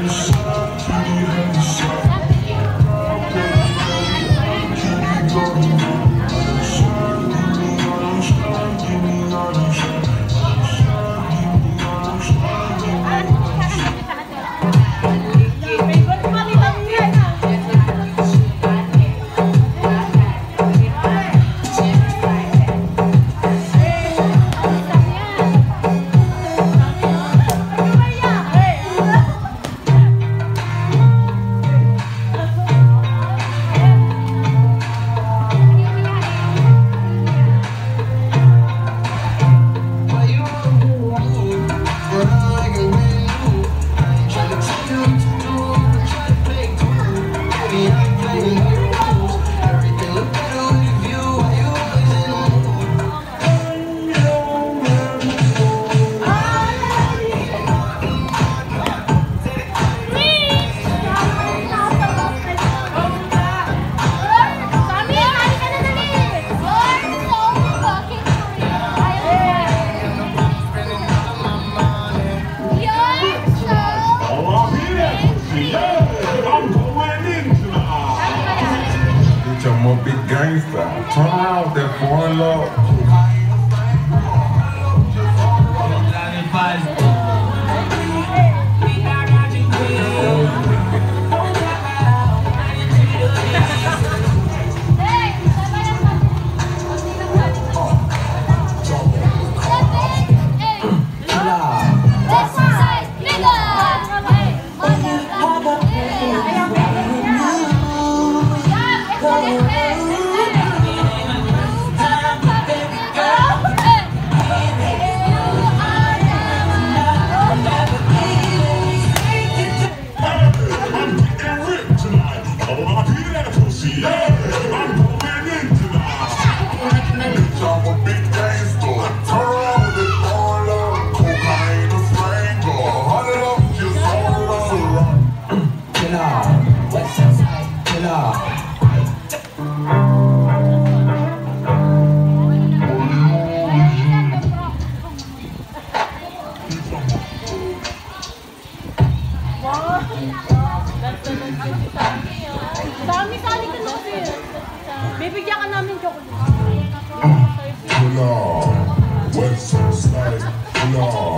Amen. I'm a big gangster. gangsta. Turn around that foreign love. Manila. Dami sali ka na sir. Bibigyan ka namin chocolate. Wala. West side. Wala.